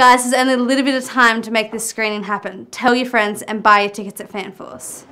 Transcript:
Guys, there's only a little bit of time to make this screening happen. Tell your friends and buy your tickets at FanForce.